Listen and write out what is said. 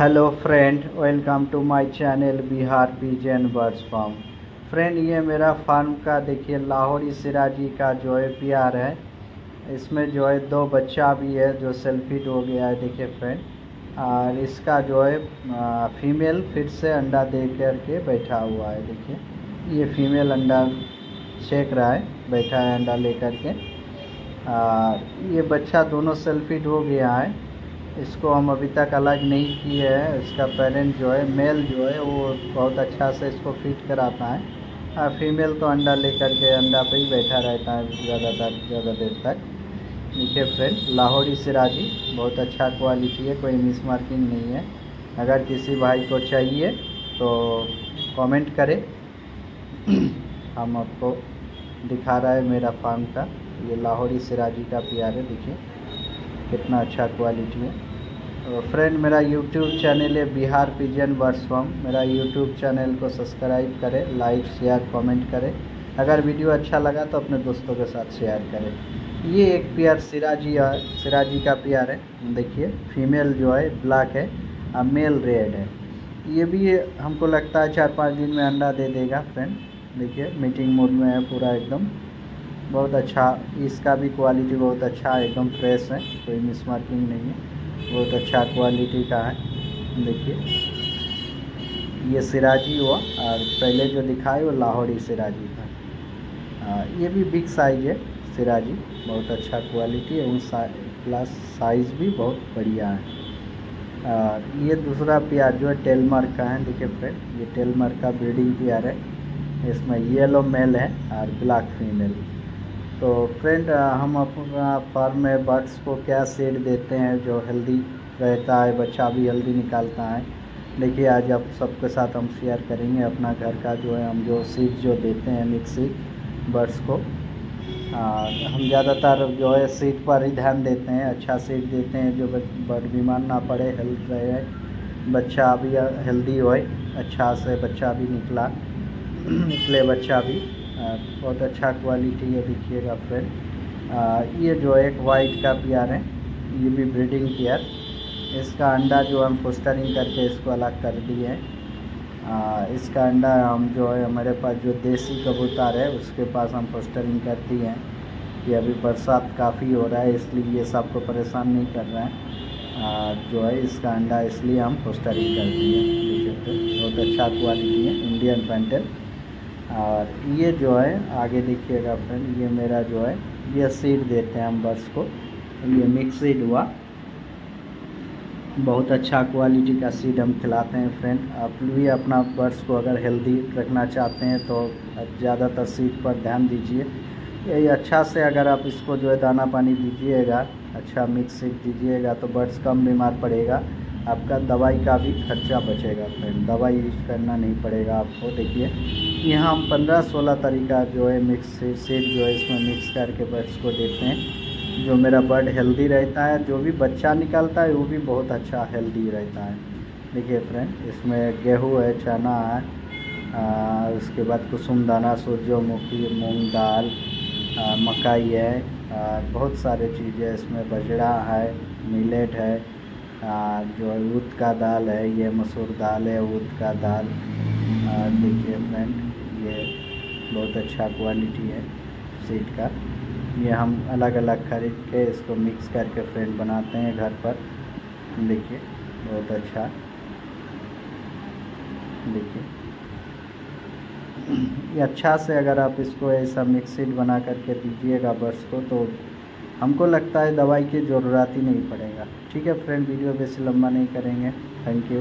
Hello friend welcome to my channel Bihar pigeon birds farm friend ये मेरा farm का देखिए, लाहौरी सिराजी का जो है प्यार है। इसमें जो है दो बच्चा भी है जो सेल्फिट हो गया है, देखिए फ्रेंड और इसका जो है फीमेल फिर से अंडा दे करके बैठा हुआ है, देखिए। ये फीमेल अंडा सेक रहा है, बैठा है अंडा ले के। और ये बच्चा दोनों सेल्फिट हो गया है। इसको हम अभी तक अलग नहीं किए हैं। इसका पेरेंट जो है मेल जो है, वो बहुत अच्छा से इसको फिट कराता है। और फीमेल तो अंडा लेकर के अंडा पे ही बैठा रहता है ज़्यादातर, ज़्यादा देर तक। देखिए फ्रेंड लाहौरी सिराजी बहुत अच्छा क्वालिटी है, कोई मिस मार्किंग नहीं है। अगर किसी भाई को चाहिए तो कमेंट करें। हम आपको दिखा रहा है मेरा फार्म का। ये लाहौरी सिराजी का प्यार है, देखिए। कितना अच्छा क्वालिटी है। तो फ्रेंड मेरा यूट्यूब चैनल है बिहार पिजन बर्ड्स फॉर्म मेरा यूट्यूब चैनल को सब्सक्राइब करें लाइक शेयर कमेंट करें। अगर वीडियो अच्छा लगा तो अपने दोस्तों के साथ शेयर करें। ये एक पेयर सिराजी है, सिराजी का पेयर है। देखिए फीमेल जो है ब्लैक है और मेल रेड है। ये भी हमको लगता है चार पाँच दिन में अंडा दे देगा फ्रेंड देखिए मीटिंग मोड में है पूरा एकदम। बहुत अच्छा इसका भी क्वालिटी बहुत अच्छा है एकदम फ्रेश है कोई मिस मार्किंग नहीं है। बहुत अच्छा क्वालिटी का है देखिए। ये सिराजी हुआ और पहले जो दिखा है वो लाहौरी सिराजी था। आ, ये भी बिग साइज़ है सिराजी बहुत अच्छा क्वालिटी है उन प्लस साइज़ भी बहुत बढ़िया है। और ये दूसरा प्यार जो है टेलमार्क का है देखिए फ्रेंड ये टेलमार्क का ब्रीडिंग प्यार है। इसमें येलो मेल है और ब्लैक फीमेल तो फ्रेंड हम अपना फार्म में बर्ड्स को क्या सीड देते हैं जो हेल्दी रहता है बच्चा भी हेल्दी निकालता है। देखिए आज आप सबके साथ हम शेयर करेंगे अपना घर का जो है हम जो सीड जो देते हैं मिक्स सीड बर्ड्स को। आ, हम ज़्यादातर जो है सीड पर ही ध्यान देते हैं अच्छा सीड देते हैं जो बर्ड बीमार ना पड़े हेल्थ रहे बच्चा भी हेल्दी हो अच्छा से बच्चा भी निकला निकले बच्चा भी। बहुत अच्छा क्वालिटी है, देखिएगा फ्रेंड ये जो एक वाइट का प्यार है, ये भी ब्रीडिंग पेयर इसका अंडा जो हम पोस्टरिंग करके इसको अलग कर दिए हैं. इसका अंडा हम जो है, हमारे पास जो देसी कबूतर है, उसके पास हम पोस्टरिंग करती हैं. कि अभी बरसात काफ़ी हो रहा है, इसलिए ये सबको परेशान नहीं कर रहा है. जो है, इसका अंडा इसलिए हम पोस्टरिंग कर दिए देखिए, बहुत अच्छा क्वालिटी है इंडियन पेंटल और ये जो है, आगे देखिएगा फ्रेंड ये मेरा जो है, ये सीड देते हैं हम बर्ड्स को। ये मिक्स सीड हुआ। बहुत अच्छा क्वालिटी का सीड हम खिलाते हैं फ्रेंड आप भी अपना बर्ड्स को अगर हेल्दी रखना चाहते हैं तो ज़्यादातर सीड पर ध्यान दीजिए। ये अच्छा से अगर आप इसको जो है दाना पानी दीजिएगा अच्छा मिक्स सीड दीजिएगा तो बर्ड्स कम बीमार पड़ेगा। आपका दवाई का भी खर्चा बचेगा फ्रेंड दवाई यूज़ करना नहीं पड़ेगा आपको देखिए। यहाँ हम पंद्रह सोलह तरीका जो है मिक्स सीड जो है इसमें मिक्स करके बर्ड्स को देते हैं। जो मेरा बर्ड हेल्दी रहता है जो भी बच्चा निकलता है वो भी बहुत अच्छा हेल्दी रहता है। देखिए फ्रेंड इसमें गेहूँ है चना है उसके बाद कुसुम दाना सूर्यमुखी मूंग दाल मकाई है आ, बहुत सारे चीज़ें इसमें बजड़ा है मिलेट है जो ऊद का दाल है, ये मसूर दाल है ऊद का दाल। देखिए फ्रेंड ये बहुत अच्छा क्वालिटी है सीट का। ये हम अलग अलग खरीद के इसको मिक्स करके फ्रेंड बनाते हैं घर पर। देखिए, बहुत अच्छा। देखिए। ये अच्छा से अगर आप इसको ऐसा मिक्सिड बना करके दीजिएगा बर्ड्स को तो हमको लगता है दवाई की ज़रूरत ही नहीं पड़ेगा। ठीक है फ्रेंड, वीडियो वैसे लंबा नहीं करेंगे। Thank you